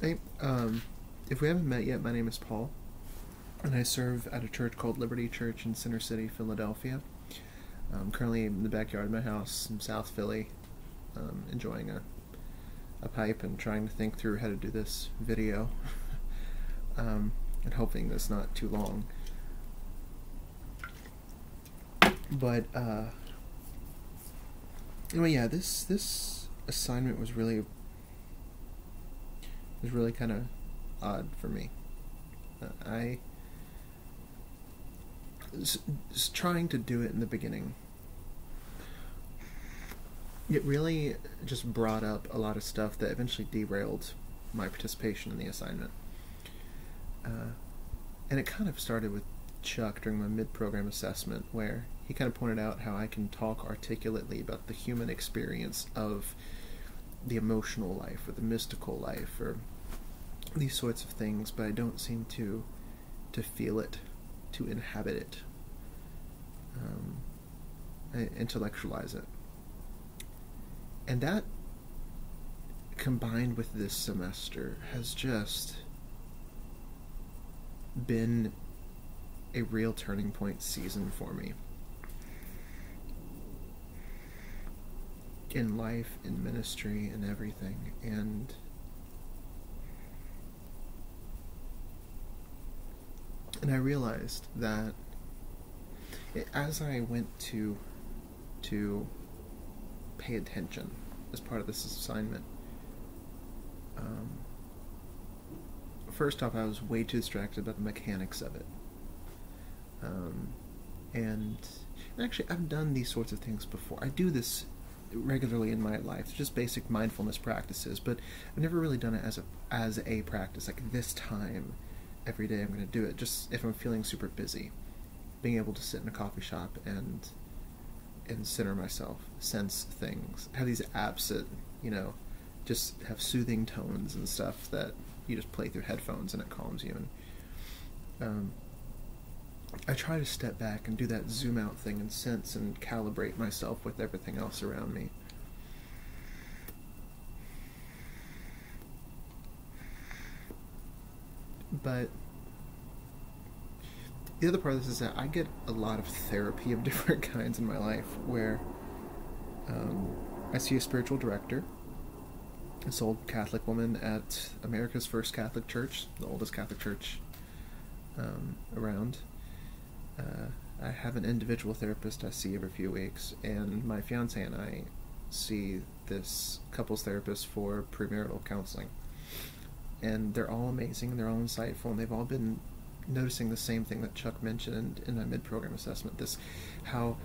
Hey, um, if we haven't met yet, my name is Paul, and I serve at a church called Liberty Church in Center City, Philadelphia. I'm currently in the backyard of my house in South Philly, um, enjoying a, a pipe and trying to think through how to do this video, um, and hoping that's not too long. But, uh, anyway, yeah, this, this assignment was really was really kind of odd for me. I was, was trying to do it in the beginning. It really just brought up a lot of stuff that eventually derailed my participation in the assignment. Uh, and it kind of started with Chuck during my mid program assessment, where he kind of pointed out how I can talk articulately about the human experience of the emotional life or the mystical life or these sorts of things, but I don't seem to to feel it, to inhabit it, um, intellectualize it, and that combined with this semester has just been a real turning point season for me. In life, in ministry, and everything. And and I realized that it, as I went to to pay attention as part of this assignment, um, first off, I was way too distracted about the mechanics of it. Um, and actually, I've done these sorts of things before. I do this regularly in my life, just basic mindfulness practices, but I've never really done it as a as a practice. Like this time, every day, I'm going to do it. Just if I'm feeling super busy, being able to sit in a coffee shop and and center myself, sense things, have these apps that you know just have soothing tones and stuff that you just play through headphones and it calms you. And um, I try to step back and do that zoom out thing and sense and calibrate myself with everything else around me. But the other part of this is that I get a lot of therapy of different kinds in my life where um, I see a spiritual director, this old Catholic woman at America's First Catholic Church, the oldest Catholic church um, around uh, I have an individual therapist I see every few weeks, and my fiance and I see this couples therapist for premarital counseling. And they're all amazing, and they're all insightful, and they've all been noticing the same thing that Chuck mentioned in, my mid-program assessment. This, how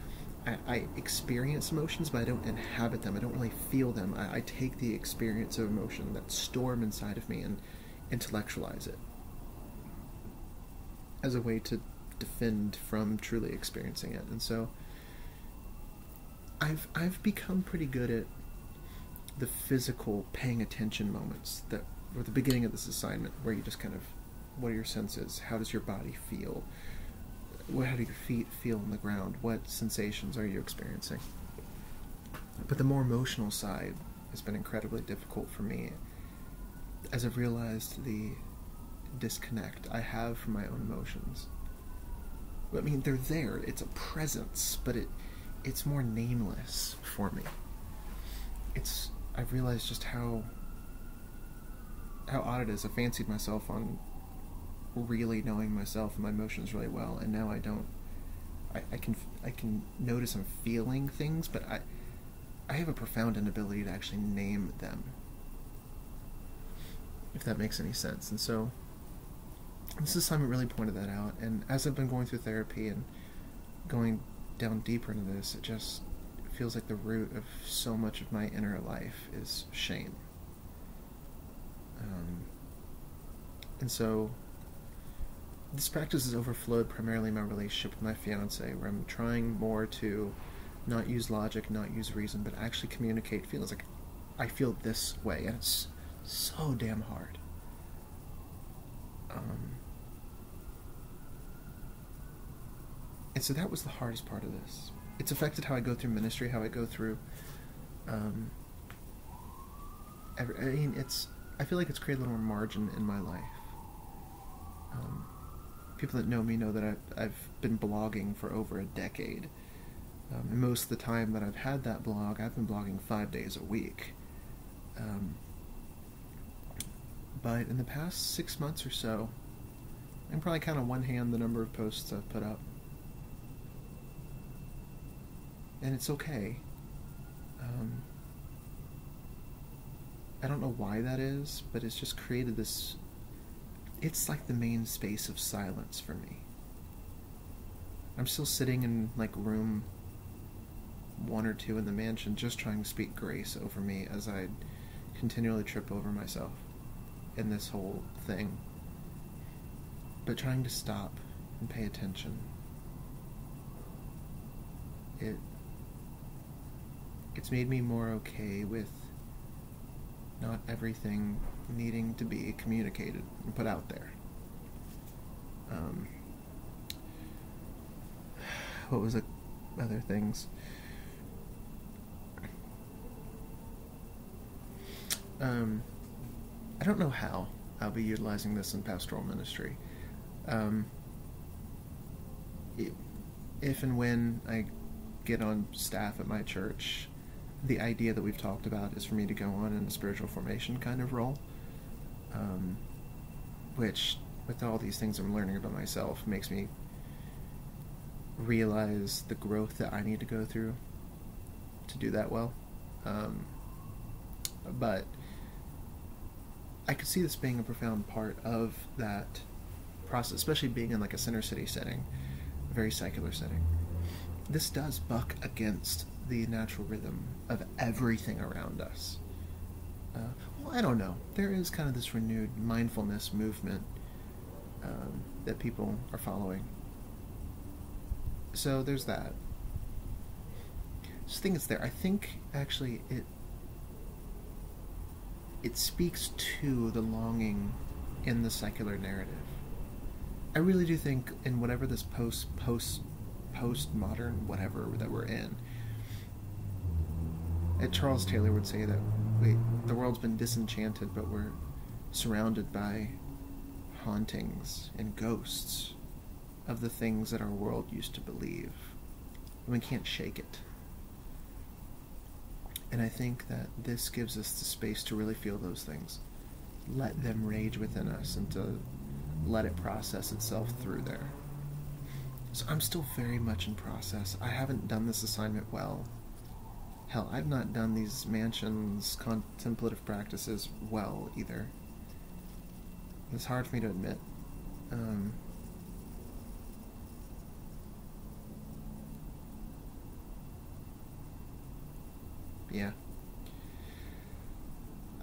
I, I, experience emotions, but I don't inhabit them. I don't really feel them. I, I take the experience of emotion, that storm inside of me, and intellectualize it as a way to defend from truly experiencing it. And so I've I've become pretty good at the physical paying attention moments that were the beginning of this assignment where you just kind of what are your senses? How does your body feel? What, how do your feet feel on the ground? What sensations are you experiencing? But the more emotional side has been incredibly difficult for me as I've realized the disconnect I have from my own emotions. I mean, they're there. It's a presence, but it it's more nameless for me. It's I've realized just how how odd it is. I fancied myself on really knowing myself and my emotions really well, and now I don't. I, I can I can notice I'm feeling things, but I I have a profound inability to actually name them. If that makes any sense, and so this assignment really pointed that out. And as I've been going through therapy and going down deeper into this, it just feels like the root of so much of my inner life is shame. Um, and so this practice has overflowed primarily my relationship with my fiance, where I'm trying more to not use logic, not use reason, but actually communicate feelings. Like I feel this way, and it's so damn hard. Um, so that was the hardest part of this. It's affected how I go through ministry, how I go through. Um, every, I mean, it's I feel like it's created a little more margin in my life. Um, people that know me know that I've, I've been blogging for over a decade. Um, and most of the time that I've had that blog, I've been blogging five days a week. Um, but in the past six months or so, I can probably count on one hand the number of posts I've put up. And it's okay. Um, I don't know why that is, but it's just created this. It's like the main space of silence for me. I'm still sitting in like room one or two in the mansion, just trying to speak grace over me as I continually trip over myself in this whole thing. But trying to stop and pay attention. It it's made me more okay with not everything needing to be communicated and put out there. Um, what was it? Other things. Um, I don't know how I'll be utilizing this in pastoral ministry. Um, if and when I get on staff at my church, the idea that we've talked about is for me to go on in a spiritual formation kind of role, um, which, with all these things I'm learning about myself, makes me realize the growth that I need to go through to do that well. Um, but I could see this being a profound part of that process, especially being in like a center city setting, a very secular setting. This does buck against the natural rhythm of everything around us. Uh, well, I don't know. There is kind of this renewed mindfulness movement um, that people are following. So there's that. Just think it's there. I think actually it it speaks to the longing in the secular narrative. I really do think in whatever this post post postmodern whatever that we're in, Charles Taylor would say that the world's been disenchanted, but we're surrounded by hauntings and ghosts of the things that our world used to believe. And we can't shake it. And I think that this gives us the space to really feel those things. Let them rage within us and to let it process itself through there. So I'm still very much in process. I haven't done this assignment well. Hell, I've not done these mansions contemplative practices well either. It's hard for me to admit. Um, yeah.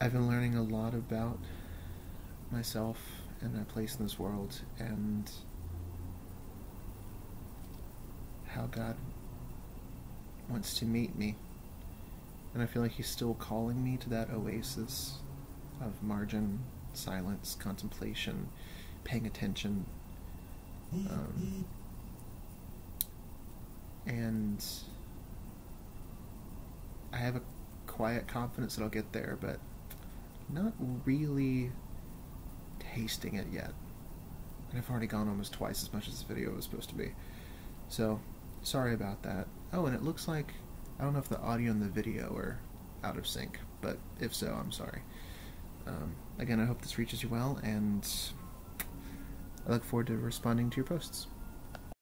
I've been learning a lot about myself and my place in this world and how God wants to meet me and I feel like he's still calling me to that oasis of margin, silence, contemplation, paying attention. Um, and I have a quiet confidence that I'll get there, but not really tasting it yet. And I've already gone almost twice as much as this video was supposed to be. So, sorry about that. Oh, and it looks like I don't know if the audio and the video are out of sync, but if so, I'm sorry. Um, again, I hope this reaches you well, and I look forward to responding to your posts.